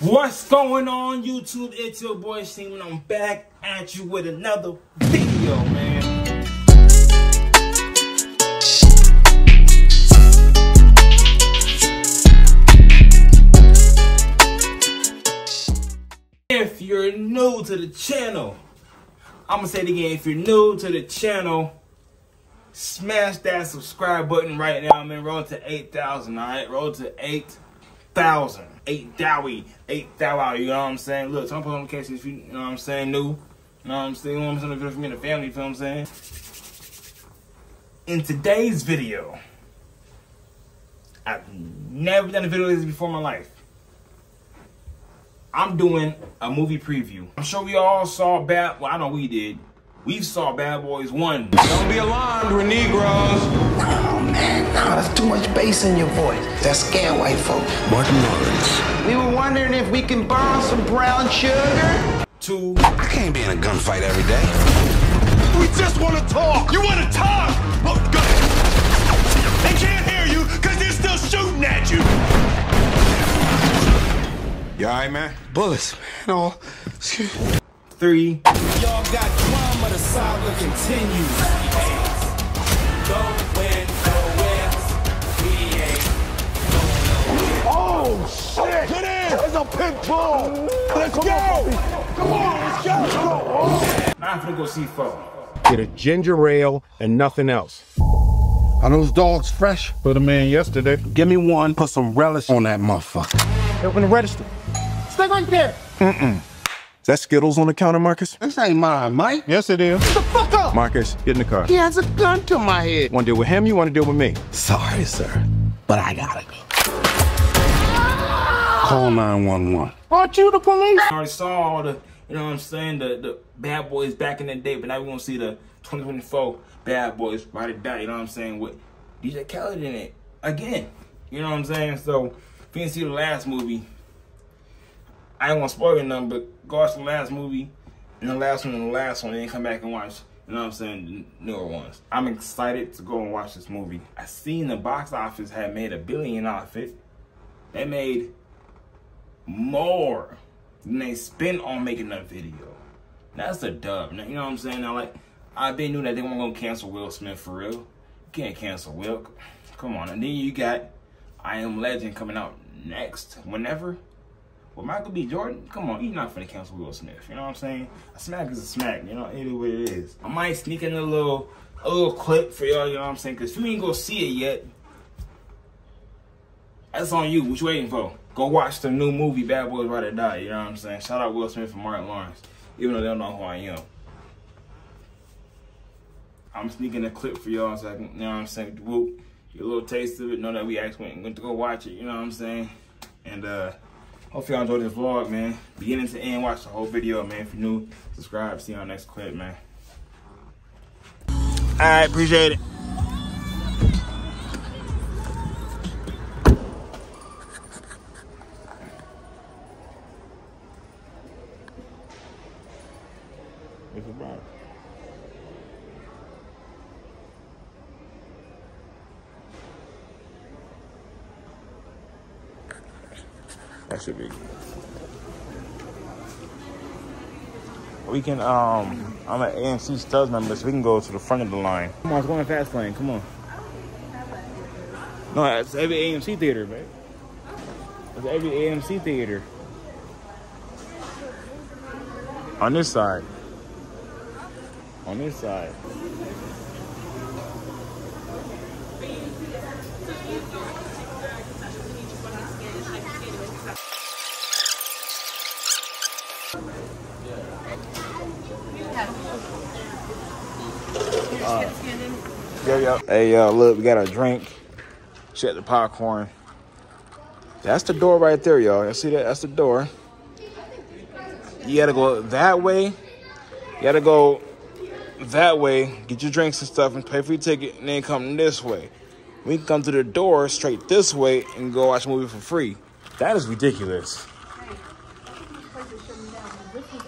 What's going on YouTube? It's your boy and I'm back at you with another video, man. If you're new to the channel, I'm gonna say it again. If you're new to the channel, smash that subscribe button right now, man. Roll to 8,000, alright? Roll to 8,000. 8 Dowie. 8 Dowie, you know what I'm saying? Look, some case if you, you know what I'm saying, new. You know what I'm saying? You know what I'm saying? For me and the family, you feel what I'm saying? In today's video, I've never done a video like this before in my life. I'm doing a movie preview. I'm sure we all saw Bad, well, I know we did. We saw Bad Boys 1. Don't be alarmed, we're Negroes. Oh man, no, that's too much bass in your voice. That scare white folk. Martin Lawrence. We were wondering if we can borrow some brown sugar. Two, I can't be in a gunfight every day. We just want to talk. You want to talk? Well, go ahead. They can't hear you because they're still shooting at you. You all right, man? Bullets, man. Oh, excuse three, Y'all got drama, the saga continues. Going nowhere, we ain't Get in. It's a pit bull. Let's go. Come on, let's go. now I'm finna go see four. Get a ginger ale and nothing else. Are those dogs fresh? Put them in yesterday. Give me one. Put some relish on that motherfucker. Open the register. Stay right there. Is that Skittles on the counter, Marcus? This ain't mine, Mike. Yes, it is. The fuck up. Marcus, get in the car. He has a gun to my head. Want to deal with him? You want to deal with me? Sorry, sir. But I gotta go. Call 911. Aren't you the police? I already saw all the, you know what I'm saying, the, the Bad Boys back in the day, but now we gonna see the 2024 Bad Boys right it back, you know what I'm saying, with DJ Khaled in it again. You know what I'm saying? So, if you didn't see the last movie, I ain't gonna spoil nothing, but go watch the last movie and the last one and the last one, and then come back and watch, you know what I'm saying, the newer ones. I'm excited to go and watch this movie. I seen the box office had made a billion off it. They made more than they spent on making that video. That's a dub. Now, you know what I'm saying? Now, like, I been knew that they weren't gonna cancel Will Smith for real. You can't cancel Will. Come on. And then you got I Am Legend coming out next, whenever. With Michael B. Jordan, come on, you're not gonna cancel Will Smith. You know what I'm saying? A smack is a smack. You know, it is what it is. I might sneak in a little, a little clip for y'all. You know what I'm saying? Cause if you ain't gonna see it yet, that's on you. What you waiting for? Go watch the new movie Bad Boys Ride or Die. You know what I'm saying? Shout out Will Smith and Martin Lawrence. Even though they don't know who I am. I'm sneaking a clip for y'all so I can, you know what I'm saying? Whoop, get a little taste of it. Know that we actually went to go watch it. You know what I'm saying? And uh, hope y'all enjoyed this vlog, man. Beginning to end, watch the whole video, man. If you're new, subscribe. See you on next clip, man. All right, appreciate it. We can, um, I'm an AMC Stubs member, so we can go to the front of the line. Come on, it's going fast lane. Come on. No, it's every AMC theater, babe. It's every AMC theater. On this side. On this side. Yeah, yeah. Hey, uh, look, we got a drink. Check the popcorn. That's the door right there, y'all. You see that? That's the door. You gotta go that way. You gotta go that way, get your drinks and stuff, and pay for your ticket, and then come this way. We can come to the door straight this way and go watch a movie for free. That is ridiculous.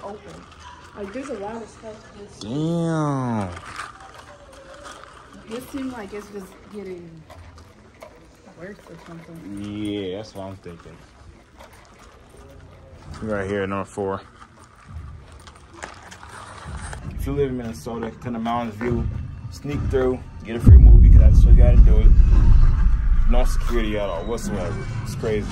Open. Like there's a lot of stuff. This, Damn. this seems like it's just getting worse or something. Yeah, that's what I'm thinking. Right here, number four. If you live in Minnesota, come to Mounds View, sneak through, get a free movie, because that's what you gotta do it. No security at all whatsoever. It's crazy.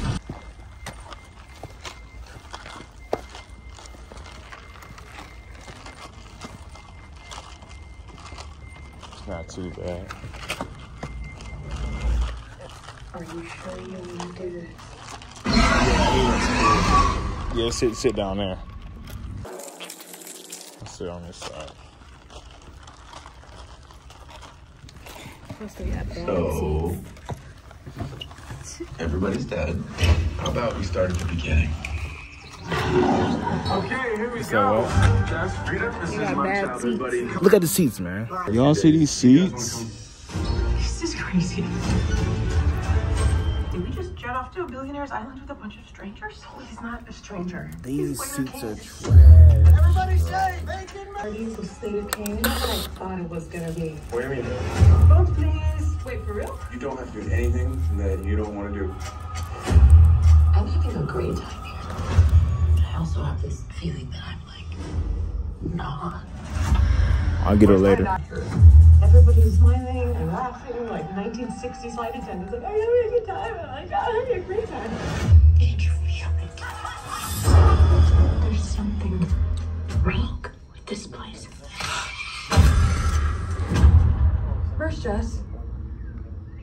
Too bad. Are you sure you want to do this? Yeah, sit sit down there. Let's sit on this side. Plus they got bad So, everybody's dead. How about we start at the beginning? Okay, here we So go. what? Just read it. This is my bad seats. Look at the seats, man. Y'all see these seats? This is crazy. Did we just jet off to a billionaire's island with a bunch of strangers? Oh, he's not a stranger. These He's seats are King. trash. Everybody say bacon Parties of State of Kings. That's I thought it was gonna be. Wait a minute. Vote, please. Wait, for real? You don't have to do anything that you don't want to do. I'm having a great time here. I also have this feeling that I'm like not. I'll get it later. Everybody's smiling and laughing like 1960s flight attendants. Like, I'm having a good time. And I'm like, I'm having a great time. Andrew, There's something wrong with this place. Where's Jess?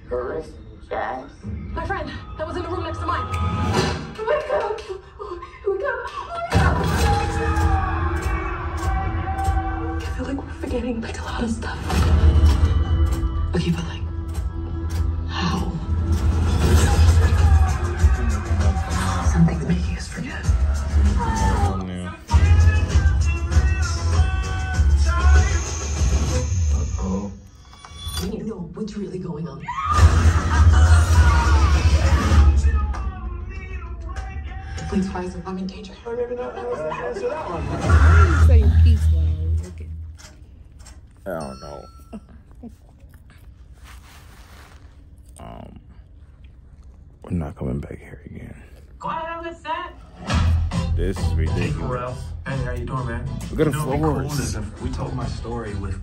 Who's Jess? My friend that was in the room next to mine. Oh my god! afastar. We're not coming back here again. Go ahead, I'm good set. This is ridiculous. Pharrell. Hey, how you doing, man? We got a You know, it'd Florence. cool if we told my story with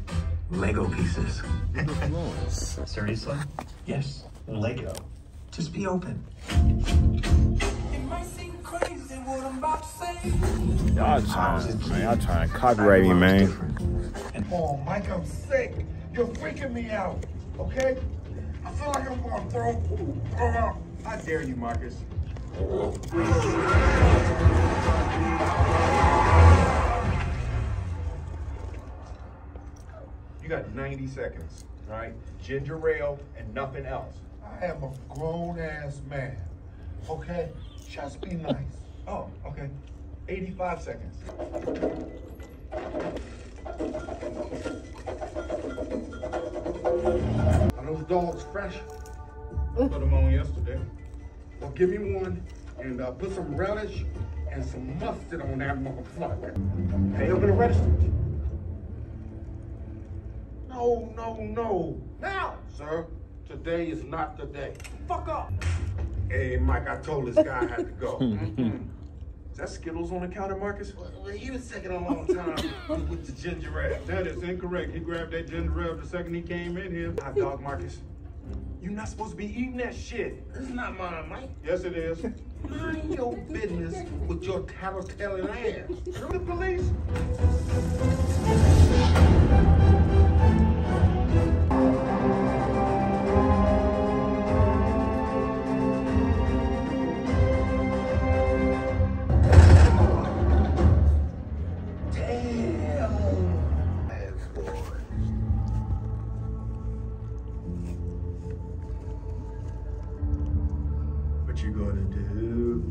Lego pieces. Florence. Seriously? Yes, Lego. Just be open. Y'all trying, man, y'all trying to copyright me, man. Oh, Mike, I'm sick. You're freaking me out. Okay? I feel like I'm gonna throw, throw up. I dare you, Marcus. You got 90 seconds, all right? Ginger ale and nothing else. I am a grown ass man. Okay? Just be nice. Oh, okay. 85 seconds. Are those dogs fresh? Put them on yesterday. Well, give me one and uh, put some relish and some mustard on that motherfucker. Hey, open the register. No, no, no. Now, sir, today is not the day. Fuck up. Hey, Mike, I told this guy I had to go. Mhm. Is that Skittles on the counter, Marcus? Well, he was taking a long time with, with the ginger ale. That is incorrect. He grabbed that ginger ale the second he came in here. Hot dog, Marcus. You're not supposed to be eating that shit. It's not mine, Mike. Yes, it is. Mind your business with your tattletale ass. The police. What you gonna do?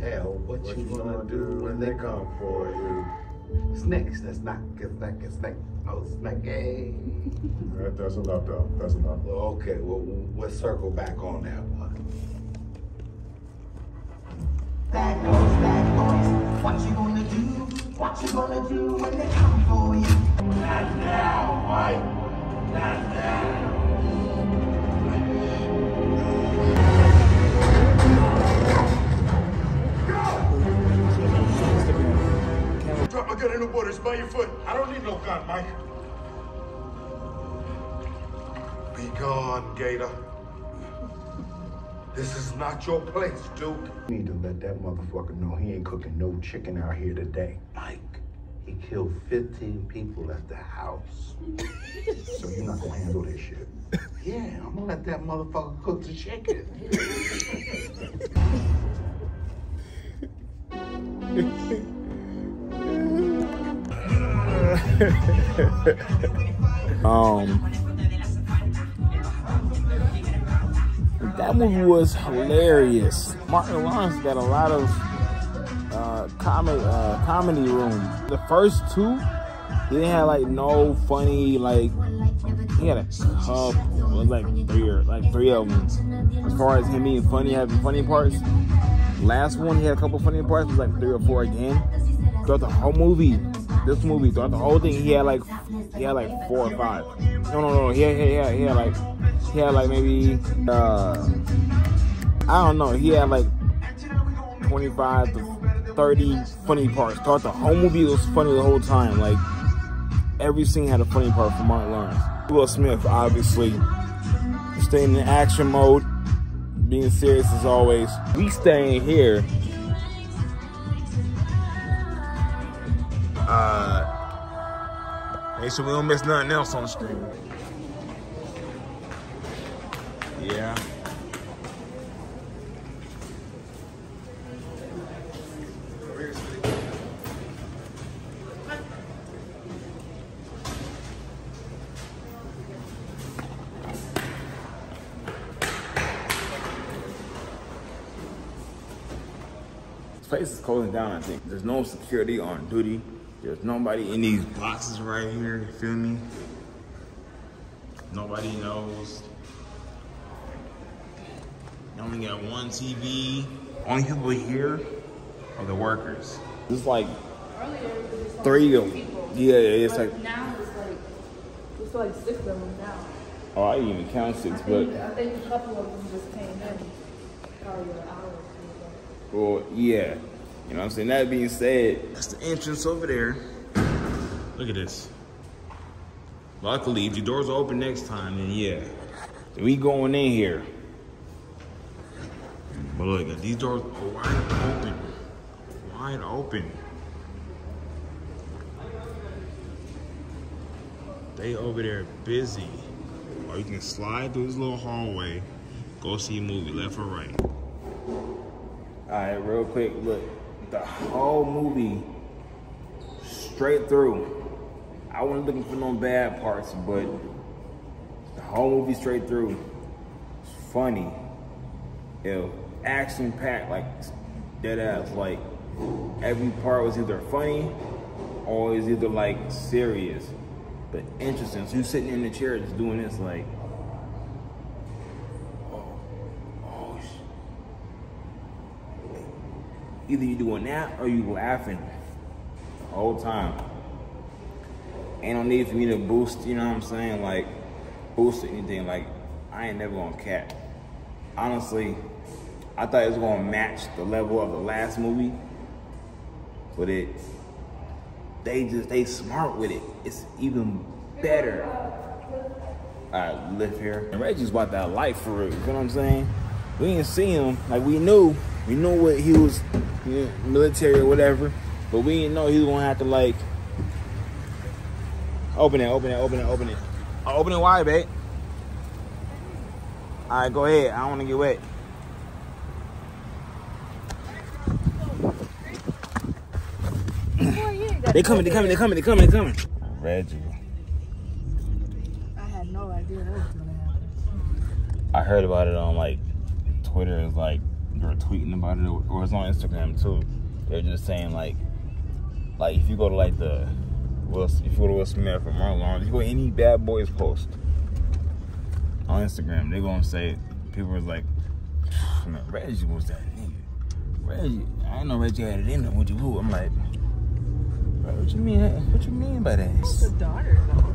Hell, what, you gonna do when they come for you? Snakes, that's not good, snake, a snake. Oh, snake. That, that's enough, though. That's enough. Okay, well, we'll circle back on that one. Bad boys, bad boys. What you gonna do? What you gonna do when they come for you? Not now, Mike. Not get in the water. It's by your foot. I don't need no gun, Mike. Be gone, Gator. This is not your place, Duke. You need to let that motherfucker know he ain't cooking no chicken out here today. Mike, he killed 15 people at the house. so you're not gonna handle this shit. Yeah, I'm gonna let that motherfucker cook the chicken. Um, that movie was hilarious. Martin Lawrence got a lot of uh, comedy uh, comedy room. The first two, he didn't have like no funny like. He had a couple, it was like three or like three of them. As far as him being funny, having funny parts. Last one, he had a couple funny parts. It was like three or four again. Throughout the whole movie, this movie, throughout the whole thing, he had like he had like four or five. No, no, no. He had, he had, he had like he had like maybe uh I don't know. He had like 25 to 30 funny parts. Throughout the whole movie, it was funny the whole time. Like every scene had a funny part from Martin Lawrence. Will Smith, obviously, staying in action mode, being serious as always. We staying here. Uh, make sure we don't miss nothing else on the screen. Yeah. This place is closing down, I think. There's no security on duty. There's nobody in these boxes right here, you feel me? Nobody knows. You only got one TV. Only people here are the workers. There's like three of them. Yeah, it's like, now it's like it's like six of them now. oh, I didn't even count six, but I think a couple of them just came in probably an hour. Well, yeah. You know what I'm saying? That being said, that's the entrance over there. Look at this. Luckily, if the doors open next time, then yeah. We going in here. But look, these doors are wide open. Wide open. They over there busy. Or you can slide through this little hallway, go see a movie, left or right. Alright, real quick, look. The whole movie, straight through. I wasn't looking for no bad parts, but the whole movie straight through. It's funny. It action packed, like dead ass. Like every part was either funny or was either like serious. But interesting. So you sitting in the chair just doing this like either you doing that or you laughing the whole time. Ain't no need for me to boost, you know what I'm saying? Like, boost anything. Like, I ain't never gonna cap. Honestly, I thought it was gonna match the level of the last movie, but it, they just, they smart with it. It's even better. I live here. And Reggie's about that life for real, you know what I'm saying? We didn't see him, like we knew, we knew what he was, you know, military or whatever, but we didn't know he was gonna have to like, open it, open it, open it, open it. Oh, open it wide, babe. All right, go ahead. I don't wanna get wet. They coming, they coming, they coming, they coming, they coming. Reggie. I had no idea that was gonna happen. I heard about it on like Twitter. It's like were tweeting about it, or it's on Instagram too. They're just saying like, like if you go to like the, Will, if you go to Will Smith or Marlon if you go to any Bad Boys post on Instagram, they're gonna say people was like, man, Reggie was that nigga. Reggie, I know Reggie had it in him. What you who? I'm like, what you mean? What you mean by that? The daughter though,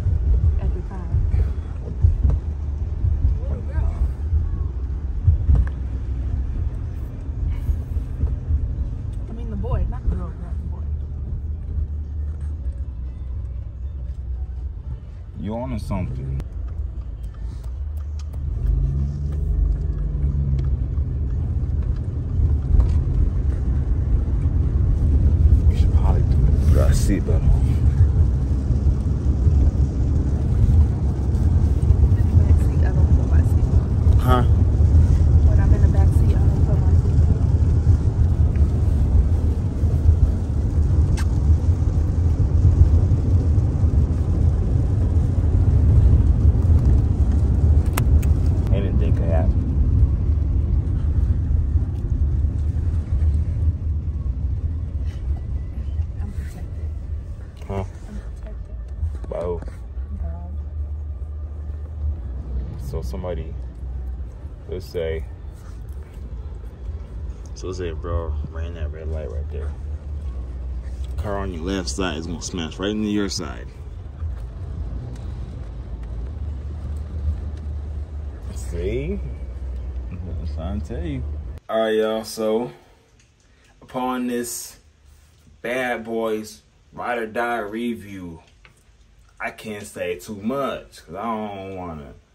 something? You should probably got a seatbelt on. Backseat, I don't put my seatbelt. Huh? When I'm in the back seat, I don't put my seatbelt. Anything could happen. I'm protected. Huh? I'm protected. By who? God. So somebody, let's say, so let's say, bro, ran that red light right there. Car on your left side is gonna smash right into your side. See? I'm trying to tell you. All right, y'all. So, upon this Bad Boys Ride or Die review, I can't say too much because I don't want to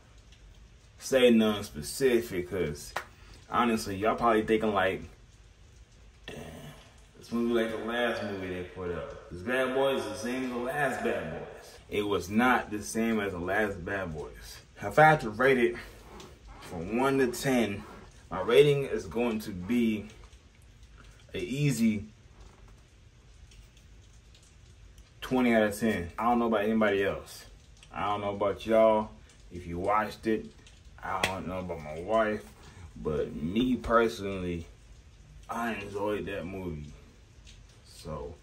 say nothing specific because honestly, y'all probably thinking like, damn, this movie like the last movie they put up. This Bad Boys is the same as the last Bad Boys. It was not the same as the last Bad Boys. If I had to rate it from 1 to 10, my rating is going to be a easy 20 out of 10. I don't know about anybody else. I don't know about y'all. If you watched it, I don't know about my wife. But me personally, I enjoyed that movie. So,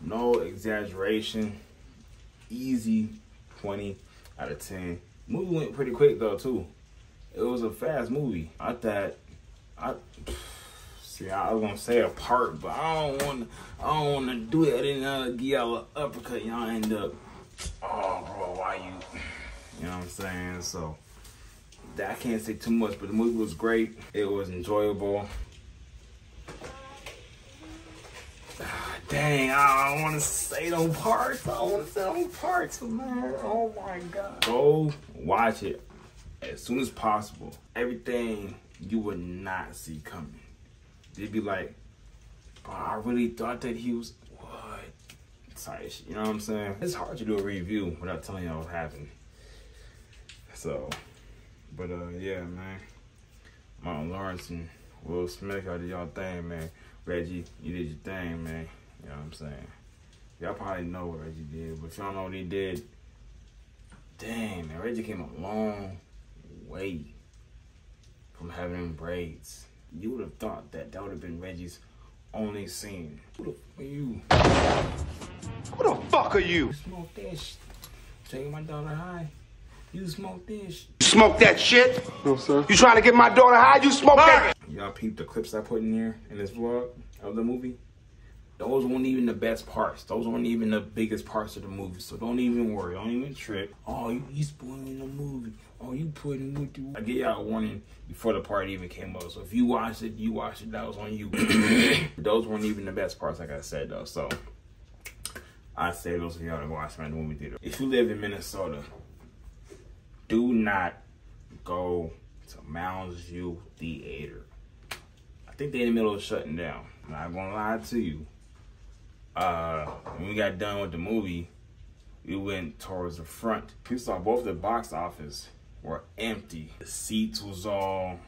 no exaggeration. Easy 20 out of 10. Movie went pretty quick though, too. It was a fast movie. I thought, I see. I was gonna say a part, but I don't want. I don't want to do it. I didn't uh, give y'all an uppercut. Y'all end up. Oh, bro, why you? You know what I'm saying? So I can't say too much, but the movie was great. It was enjoyable. Ah, Dang, I don't want to say no parts. I don't want to say no parts, man. Oh my god. Go watch it as soon as possible. Everything you would not see coming. They'd be like, bro, I really thought that he was what? Shit, you know what I'm saying? It's hard to do a review without telling y'all what happened. So, but uh, yeah, man. Martin Lawrence and Will Smith, y'all did y'all thing, man. Reggie, you did your thing, man. You know what I'm saying? Y'all probably know what Reggie did, but y'all know what he did, Damn, man, Reggie came a long way from having braids. You would have thought that that would have been Reggie's only scene. Who the fuck are you? Who the fuck are you? You smoke shit. Taking my daughter high. You smoke this. You smoke that shit? No, sir. You trying to get my daughter high? You smoke that? Y'all peep the clips I put in here in this vlog of the movie. Those weren't even the best parts. Those weren't even the biggest parts of the movie. So don't even worry. Don't even trip. Oh, you, you spoiling the movie. Oh, you putting with you. I get y'all a warning before the part even came up. So if you watched it, you watched it. That was on you. those weren't even the best parts, like I said though. So I say those of y'all to watch around the movie theater. If you live in Minnesota, do not go to Mounds View Theater. I think they're in the middle of shutting down. I'm not gonna lie to you. Uh, when we got done with the movie, we went towards the front. We saw both the box office were empty. The seats was all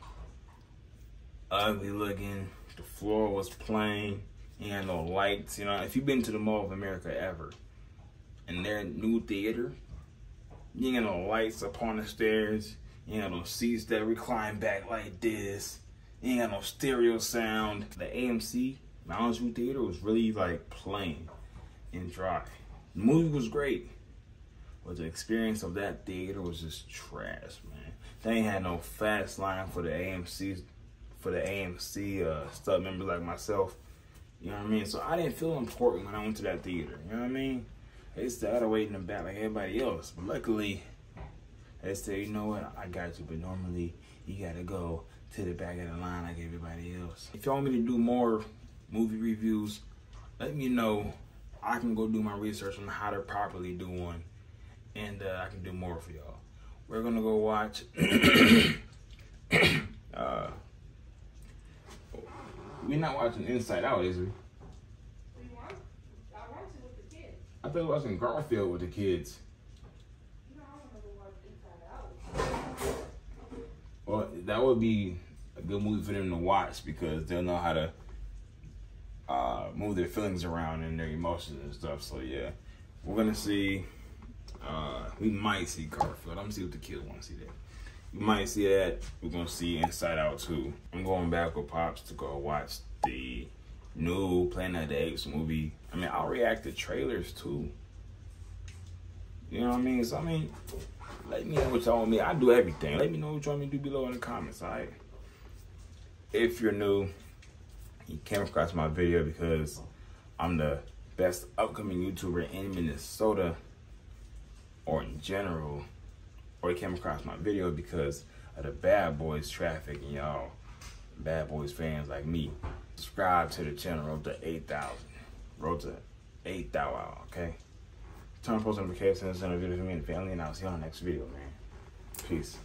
ugly looking. The floor was plain. Had no lights. You know, if you've been to the Mall of America ever, and their new theater, you ain't got no lights up on the stairs. You ain't got no seats that recline back like this. You ain't got no stereo sound. The AMC Mounds View Theater was really like plain and dry. The movie was great, but the experience of that theater was just trash, man. They ain't had no fast line for the AMC, for the AMC uh, Stubs members like myself. You know what I mean? So I didn't feel important when I went to that theater. You know what I mean? They still had to wait in the back like everybody else. But luckily, they said, you know what, I got you. But normally, you gotta go to the back of the line like everybody else. If y'all want me to do more movie reviews, let me know. I can go do my research on how to properly do one and uh, I can do more for y'all. We're gonna go watch. uh, we're not watching Inside Out, is we? I were watching Garfield with the kids. Well, that would be a good movie for them to watch because they'll know how to uh, move their feelings around and their emotions and stuff. So yeah, we're gonna see. Uh, we might see Garfield. I'm gonna see what the kids want to see that. We might see that. We're gonna see Inside Out too. I'm going back with Pops to go watch the new Planet of the Apes movie. I mean, I'll react to trailers too. You know what I mean? So I mean, let me know what y'all want me. I do everything. Let me know what you want me to do below in the comments. All right. If you're new, you came across my video because I'm the best upcoming YouTuber in Minnesota or in general, or you came across my video because of the Bad Boys traffic and y'all Bad Boys fans like me. Subscribe to the channel, road to 8,000. Road to 8,000, okay? Turn post notifications, send a video to me and family, and I'll see you on the next video, man. Peace.